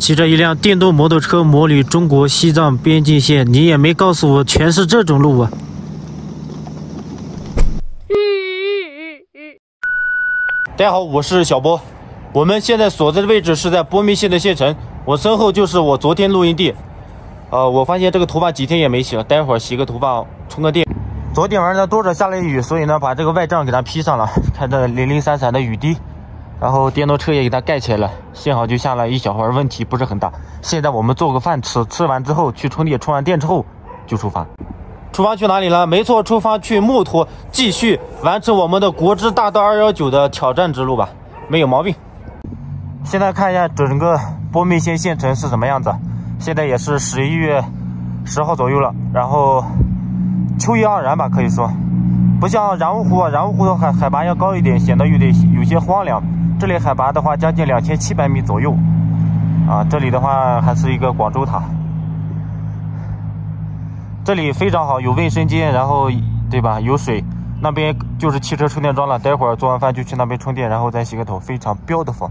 骑着一辆电动摩托车摩旅中国西藏边境线，你也没告诉我全是这种路啊！大家好，我是小波，我们现在所在的位置是在波密县的县城，我身后就是我昨天露营地。呃，我发现这个头发几天也没洗了，待会儿洗个头发，充个电。昨天晚上呢，多少下了雨，所以呢，把这个外帐给它披上了，看这零零散散的雨滴。然后电动车也给它盖起来了，幸好就下了一小会儿，问题不是很大。现在我们做个饭吃，吃完之后去充电，充完电之后就出发。出发去哪里了？没错，出发去木托，继续完成我们的国之大道二幺九的挑战之路吧，没有毛病。现在看一下整个波密县县城是什么样子，现在也是十一月十号左右了，然后秋意盎然吧，可以说，不像然乌湖，然乌湖的海海拔要高一点，显得有点有些荒凉。这里海拔的话，将近两千七百米左右，啊，这里的话还是一个广州塔，这里非常好，有卫生间，然后对吧，有水，那边就是汽车充电桩了，待会儿做完饭就去那边充电，然后再洗个头，非常标的风。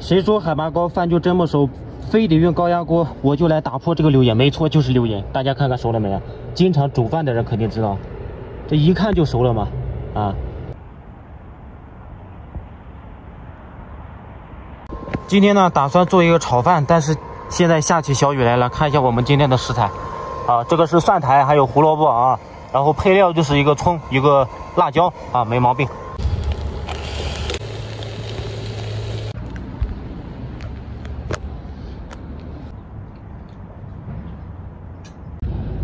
谁说海拔高饭就这么熟，非得用高压锅？我就来打破这个流言，没错，就是流言。大家看看熟了没？经常煮饭的人肯定知道，这一看就熟了嘛，啊。今天呢，打算做一个炒饭，但是现在下起小雨来了。看一下我们今天的食材，啊，这个是蒜苔，还有胡萝卜啊，然后配料就是一个葱，一个辣椒啊，没毛病。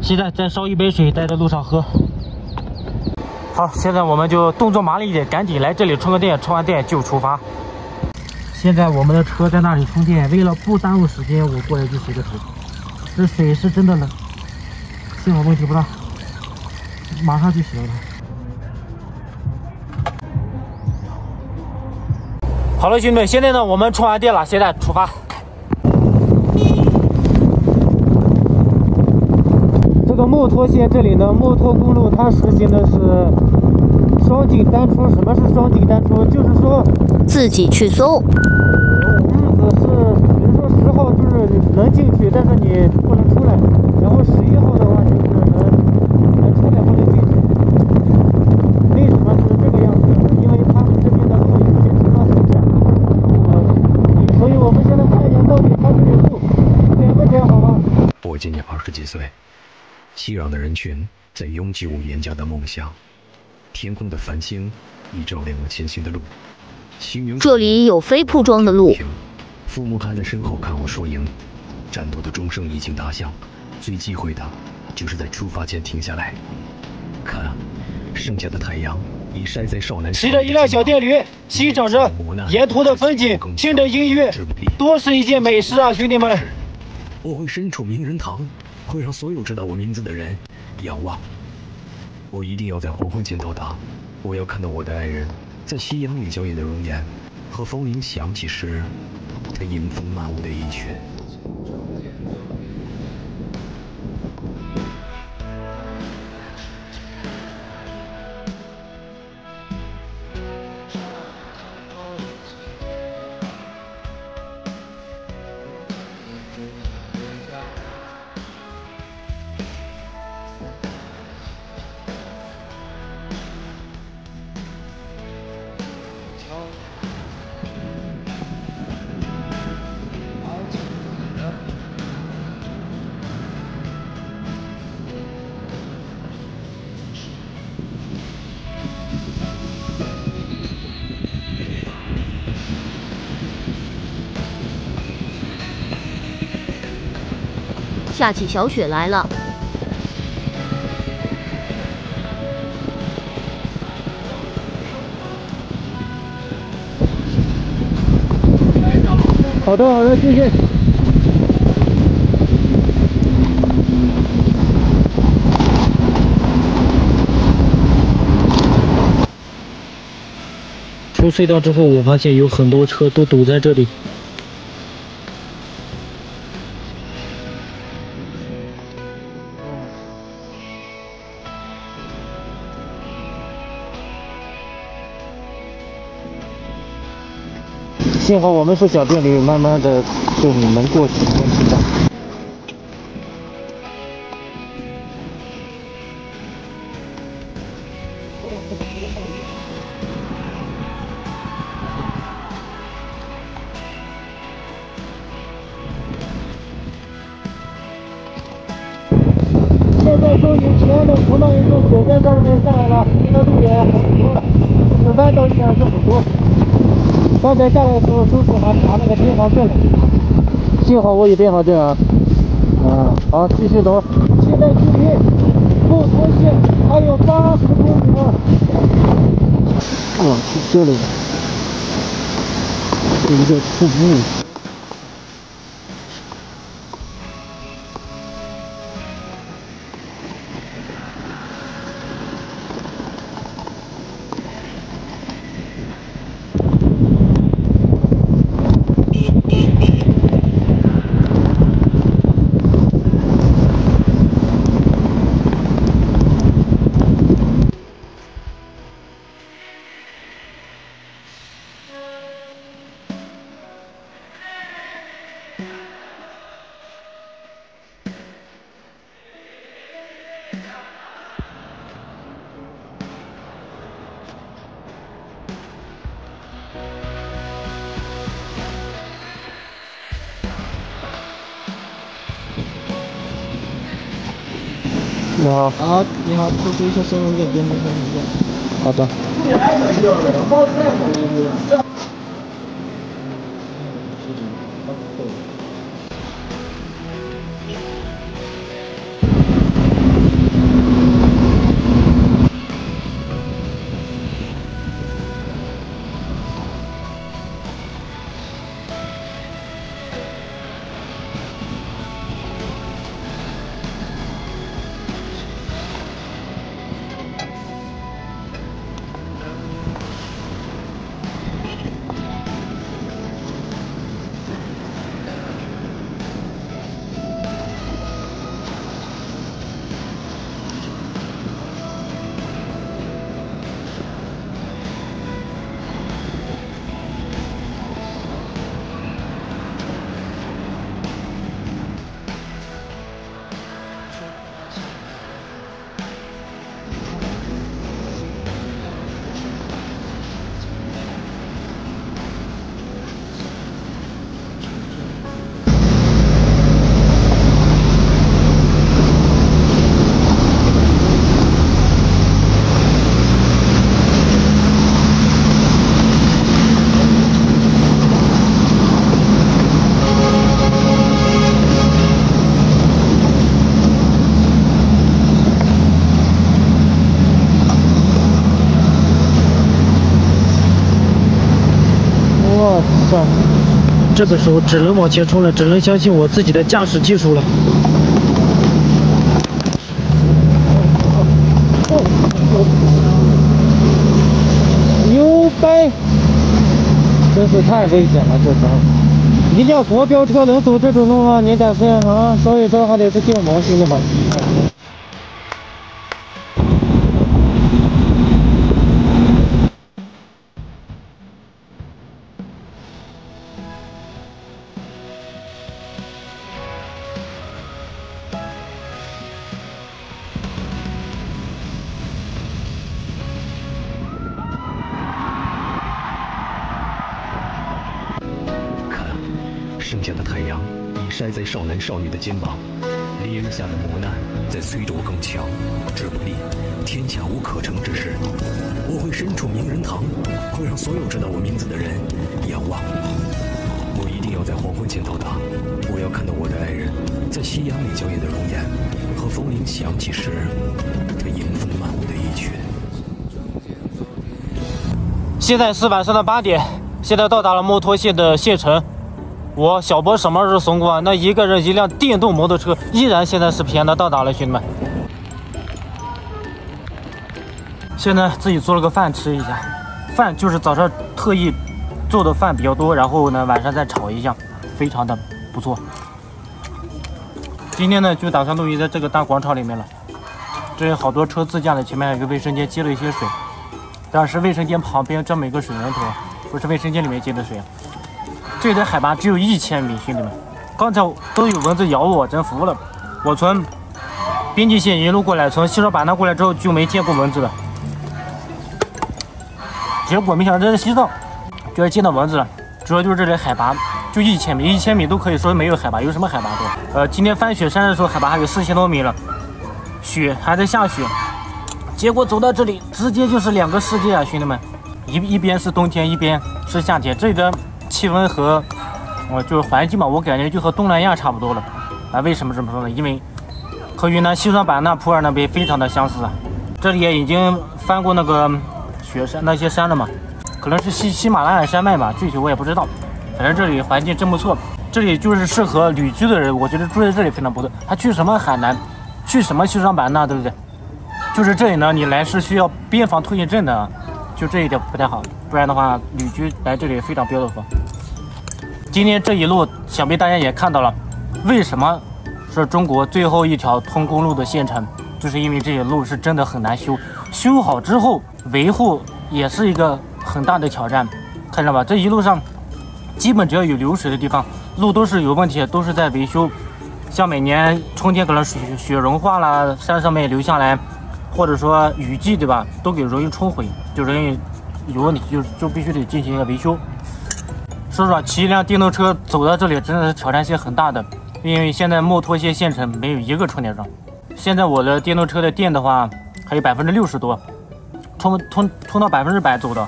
现在再烧一杯水，带在路上喝。好，现在我们就动作麻利一点，赶紧来这里充个电，充完电就出发。现在我们的车在那里充电，为了不耽误时间，我过来就洗个头。这水是真的冷，幸好问题不大，马上就洗了。好了，兄弟们，现在呢，我们充完电了，现在出发。这个墨脱县这里呢，墨脱公路它实行的是双进单出。什么是双进单出？就是说。自己去搜。日子是，比如说十号就是能进去，但是你不能出来。然后十一号的话就是能能出来不能进去。为什么是这个样子？因为他们这边的路有些车很窄，所以我们现在看一下到底他这里路点不点，好吗？我今年二十几岁，熙攘的人群在拥挤我严家的梦想，天空的繁星已照亮了前行的路。这里有飞铺装的路。父母还在身后看我说赢，战斗的钟声已经打响，最忌讳的就是在出发前停下来。看，剩下的太阳已晒在少南。骑着一辆小电驴，欣赏着沿途的风景，听着音乐，多是一件美事啊，兄弟们！我会身处名人堂，会让所有知道我名字的人仰望。我一定要在黄昏前到达，我要看到我的爱人。在夕阳里娇艳的容颜，和风铃响起时，他迎风漫舞的衣裙。下起小雪来了。好的，好的，谢谢。出隧道之后，我发现有很多车都堵在这里。幸好我们是小电驴，慢慢的就能过去，问题大。现在终于亲爱的湖南人从雪山上面下来了，这路也很多了，此番倒应该是不多。刚才下来的时候，叔叔还查那个电防证，幸好我有电防证啊。啊，好，继续走。现在距离不脱线还有八十公里了。哇，去这里，有一个瀑布。你好，好，你好，出示一这个时候只能往前冲了，只能相信我自己的驾驶技术了。牛掰！真是太危险了，这时候一辆国标车能走这种路吗？你胆子啊！所以说还得是电毛型的嘛。在少男少女的肩膀，烈日下的磨难在催着我更强。志不立，天下无可成之事。我会身处名人堂，会让所有知道我名字的人仰望我。一定要在黄昏前到达。我要看到我的爱人，在夕阳里娇艳的容颜，和风铃响起时，这迎风漫舞的衣裙。现在是晚上的八点，现在到达了墨脱县的县城。我小波什么时候怂过啊？那一个人一辆电动摩托车，依然现在是平安的到达了，兄弟们。现在自己做了个饭吃一下，饭就是早上特意做的饭比较多，然后呢晚上再炒一下，非常的不错。今天呢就打算露营在这个大广场里面了，这有好多车自驾的，前面有个卫生间接了一些水。但是卫生间旁边这么一个水龙头，不是卫生间里面接的水。这里的海拔只有一千米，兄弟们，刚才都有蚊子咬我，真服了。我从边境线一路过来，从西双版纳过来之后就没见过蚊子了。结果没想到这是西藏，居然见到蚊子了。主要就是这里海拔就一千米，一千米都可以说没有海拔，有什么海拔多？呃，今天翻雪山的时候海拔还有四千多米了，雪还在下雪。结果走到这里，直接就是两个世界啊，兄弟们，一一边是冬天，一边是夏天。这里的气温和呃就是环境嘛，我感觉就和东南亚差不多了。啊，为什么这么说呢？因为和云南西双版纳普洱那边非常的相似啊。这里也已经翻过那个雪山那些山了嘛，可能是喜喜马拉雅山脉吧，具体我也不知道。反正这里环境真不错，这里就是适合旅居的人，我觉得住在这里非常不错。他去什么海南，去什么西双版纳，对不对？就是这里呢，你来是需要边防通行证的，就这一点不太好。不然的话，旅居来这里非常 beautiful。今天这一路，想必大家也看到了，为什么是中国最后一条通公路的县城？就是因为这些路是真的很难修，修好之后维护也是一个很大的挑战。看到吧，这一路上基本只要有流水的地方，路都是有问题，都是在维修。像每年春天可能雪雪融化了，山上面流下来，或者说雨季对吧，都给容易冲毁，就容易有问题，就就必须得进行一个维修。说实话，骑一辆电动车走到这里真的是挑战性很大的，因为现在墨脱县县城没有一个充电桩。现在我的电动车的电的话还有百分之六十多，充充充到百分之百走的。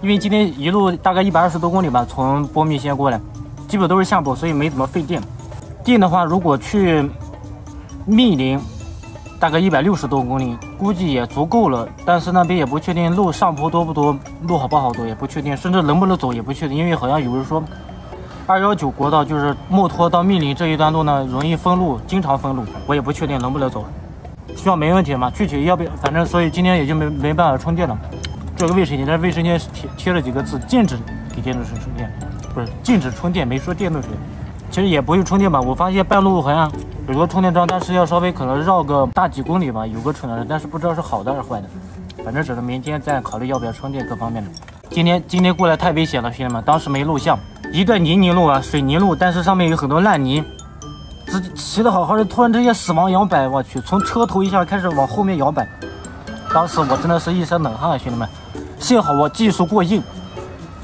因为今天一路大概一百二十多公里吧，从波密县过来，基本都是下坡，所以没怎么费电。电的话，如果去密林，大概一百六十多公里，估计也足够了。但是那边也不确定路上坡多不多，路好不好走也不确定，甚至能不能走也不确定。因为好像有人说，二幺九国道就是墨脱到密林这一段路呢，容易封路，经常封路，我也不确定能不能走。希望没问题嘛，具体要不要，反正所以今天也就没没办法充电了。这个卫生间，这卫生间贴贴了几个字，禁止给电动车充电，不是禁止充电，没说电动车。其实也不用充电吧，我发现半路好像有个充电桩，但是要稍微可能绕个大几公里吧，有个充电桩，但是不知道是好的还是坏的。反正只能明天再考虑要不要充电各方面的。今天今天过来太危险了，兄弟们，当时没录像，一段泥泞路啊，水泥路，但是上面有很多烂泥，自己骑的好好的，突然之间死亡摇摆，我去，从车头一下开始往后面摇摆，当时我真的是一身冷汗，兄弟们，幸好我技术过硬，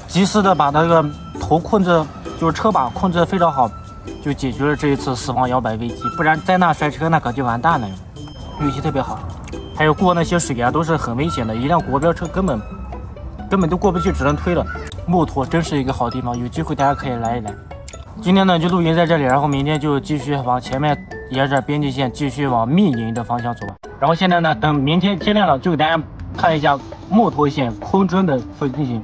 及时的把那个头控制。就是车把控制的非常好，就解决了这一次死亡摇摆危机。不然灾难摔车那可就完蛋了。运气特别好，还有过那些水啊，都是很危险的。一辆国标车根本根本都过不去，只能推了。墨脱真是一个好地方，有机会大家可以来一来。今天呢就露营在这里，然后明天就继续往前面沿着边境线继续往密林的方向走。然后现在呢，等明天天亮了，就给大家看一下墨脱县空中的风景。